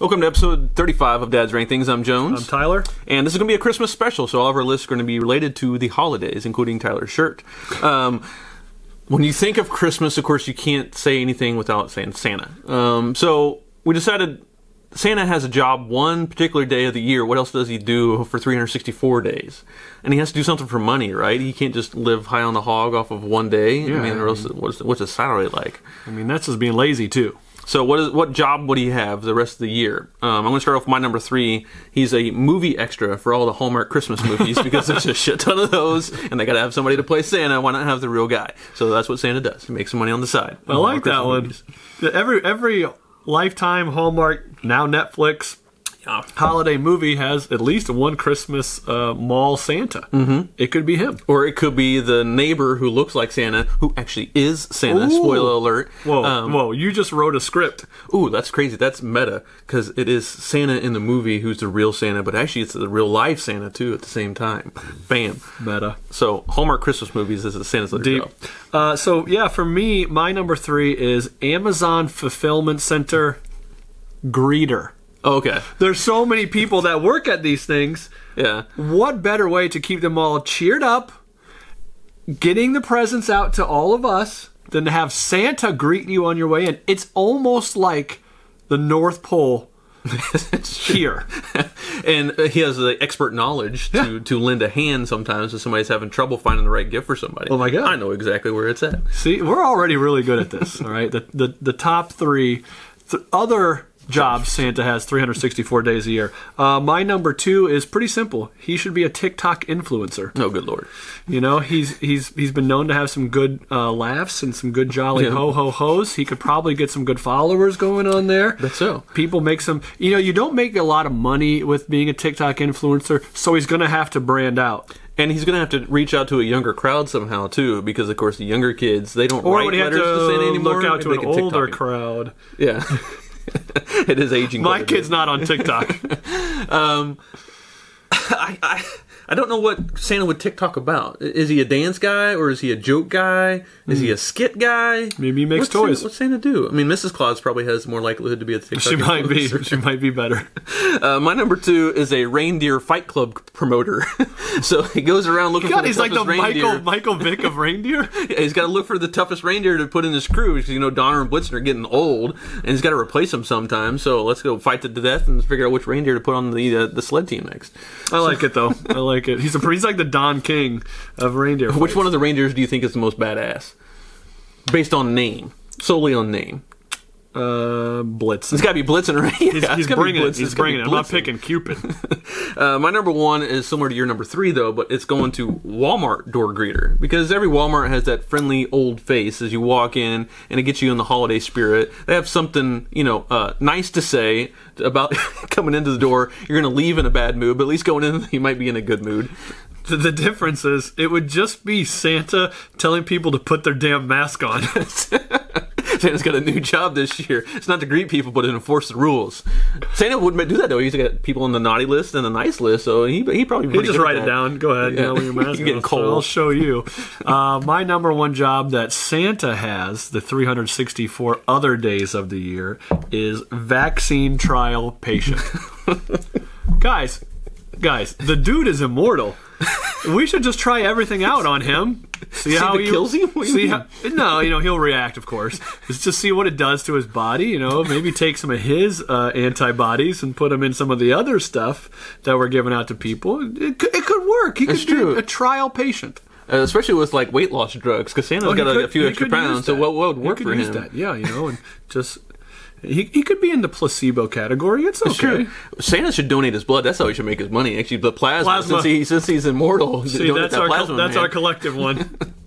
Welcome to episode 35 of Dad's Rank Things. I'm Jones. I'm Tyler. And this is going to be a Christmas special, so all of our lists are going to be related to the holidays, including Tyler's shirt. Um, when you think of Christmas, of course, you can't say anything without saying Santa. Um, so we decided Santa has a job one particular day of the year. What else does he do for 364 days? And he has to do something for money, right? He can't just live high on the hog off of one day. Yeah, I mean, I mean- what's, what's his salary like? I mean, that's just being lazy too. So what is what job would he have the rest of the year? Um, I'm going to start off with my number three. He's a movie extra for all the Hallmark Christmas movies because there's a shit ton of those, and they got to have somebody to play Santa. Why not have the real guy? So that's what Santa does. He makes some money on the side. I like that one. Movies. Every every Lifetime, Hallmark, now Netflix Yeah. holiday movie has at least one Christmas uh, mall Santa. Mm-hmm. It could be him. Or it could be the neighbor who looks like Santa, who actually is Santa. Ooh. Spoiler alert. Whoa, Um, whoa! You just wrote a script. Ooh, that's crazy. That's meta because it is Santa in the movie who's the real Santa, but actually it's the real life Santa too at the same time. Bam. Meta. So Hallmark Christmas movies is a Santa's Deep. job. Uh, so yeah, for me, my number three is Amazon Fulfillment Center greeter. Oh, okay. There's so many people that work at these things. Yeah. what better way to keep them all cheered up, getting the presents out to all of us, than to have Santa greet you on your way in? It's almost like the North Pole here. and uh, he has the expert knowledge to, to lend a hand sometimes if somebody's having trouble finding the right gift for somebody. Oh my God. I know exactly where it's at. See, we're already really good at this. All right, the the, the top three th- other jobs Santa has 364 days a year. Uh, my number two is pretty simple. He should be a TikTok influencer. Oh, good lord. You know, he's he's he's been known to have some good uh, laughs and some good jolly Yeah. ho ho hos. He could probably get some good followers going on there. That's so. People make some. You know, you don't make a lot of money with being a TikTok influencer, so he's going to have to brand out. And he's going to have to reach out to a younger crowd somehow too, because of course the younger kids they don't Or write letters to to Santa anymore. look out to an older TikTok crowd? Yeah, it is aging. My kid's not on TikTok. Um, I, I I don't know what Santa would TikTok about. Is he a dance guy or is he a joke guy? Is he a skit guy? Hmm. Maybe he makes What's Santa- toys. what's Santa do? I mean, Mrs. Claus probably has more likelihood to be a TikTok. she might be. She might be better. Uh, my number two is a reindeer fight club promoter. so he goes around looking for God, the he's like the reindeer. Michael Michael Vick of reindeer. Yeah, he's got to look for the toughest reindeer to put in his crew because you know Donner and Blitzen are getting old, and he's got to replace them sometimes. So let's go fight to the death and figure out which reindeer to put on the uh, the sled team next. I like it though. I like it. He's a he's like the Don King of reindeer. Which one of the reindeers do you think is the most badass, based on name, solely on name? Uh, Blitz. It's got to be Blitzen, right? Yeah, He's, it's he's gotta be bringing it. He's It's gotta be bringing it. I'm not picking Cupid. Uh, my number one is similar to your number three, though, but it's going to Walmart door greeter because every Walmart has that friendly old face as you walk in, and it gets you in the holiday spirit. They have something, you know, uh, nice to say about coming into the door. You're going to leave in a bad mood, but at least going in, you might be in a good mood. the, the difference is, it would just be Santa telling people to put their damn mask on. Santa's got a new job this year. It's not to greet people, but to enforce the rules. Santa wouldn't do that though. He's got people on the naughty list and the nice list, so he he probably You pretty just write it down. Go ahead. Yeah. you know, You're getting on, so cold. I'll show you. Uh, my number one job that Santa has, the 364 other days of the year, is vaccine trial patient. guys, guys, the dude is immortal. We should just try everything out on him. See, how he kills him? You see how, no, you know he'll react, of course. Just see what it does to his body. You know, maybe take some of his uh, antibodies and put them in some of the other stuff that we're giving out to people. It, could- it could work. He could true. a trial patient. Uh, especially with like weight loss drugs, because Santa's Oh, got a, could- a few extra pounds. So what, what would work for him? That. Yeah, you know, and just he, he could be in the placebo category. It's okay. True. Santa should donate his blood. That's how he should make his money. Actually, the plasma, Plasma. since he since he's immortal. See, that's that our plasma, that's man. our collective one.